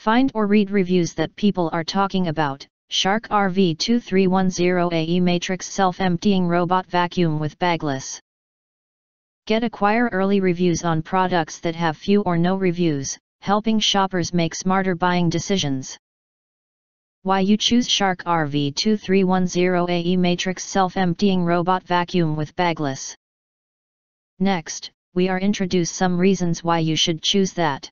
Find or read reviews that people are talking about. Shark RV2310AE Matrix Self-Emptying Robot Vacuum with Bagless. Get acquire early reviews on products that have few or no reviews, helping shoppers make smarter buying decisions. Why you choose Shark RV2310AE Matrix Self-Emptying Robot Vacuum with Bagless. Next, we are introduce some reasons why you should choose that.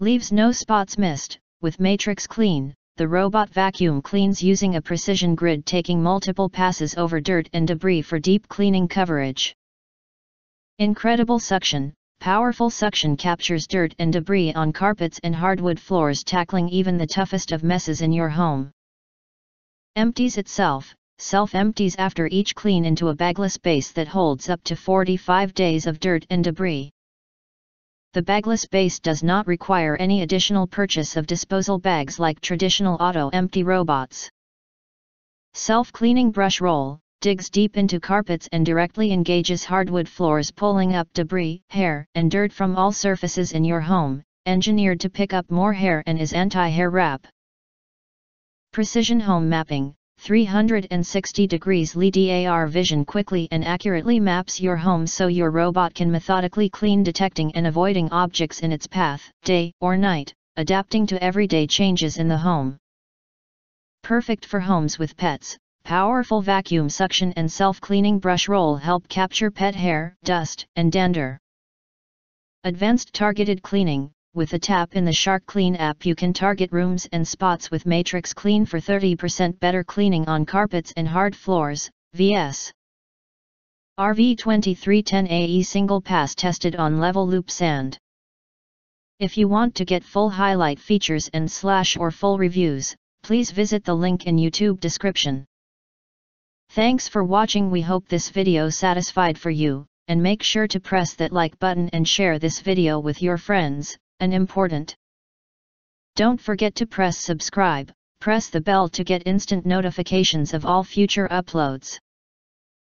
Leaves no spots missed, with Matrix Clean, the robot vacuum cleans using a precision grid taking multiple passes over dirt and debris for deep cleaning coverage. Incredible suction, powerful suction captures dirt and debris on carpets and hardwood floors tackling even the toughest of messes in your home. Empties itself, self-empties after each clean into a bagless base that holds up to 45 days of dirt and debris. The bagless base does not require any additional purchase of disposal bags like traditional auto-empty robots. Self-cleaning brush roll, digs deep into carpets and directly engages hardwood floors pulling up debris, hair, and dirt from all surfaces in your home, engineered to pick up more hair and is anti-hair wrap. Precision Home Mapping 360 degrees LiDAR vision quickly and accurately maps your home so your robot can methodically clean detecting and avoiding objects in its path, day or night, adapting to everyday changes in the home. Perfect for homes with pets, powerful vacuum suction and self-cleaning brush roll help capture pet hair, dust, and dander. Advanced targeted cleaning, with a tap in the Shark Clean app you can target rooms and spots with Matrix Clean for 30% better cleaning on carpets and hard floors, vs. RV2310AE single pass tested on level loop sand. If you want to get full highlight features and slash or full reviews, please visit the link in YouTube description. Thanks for watching we hope this video satisfied for you, and make sure to press that like button and share this video with your friends, and important. Don't forget to press subscribe, press the bell to get instant notifications of all future uploads.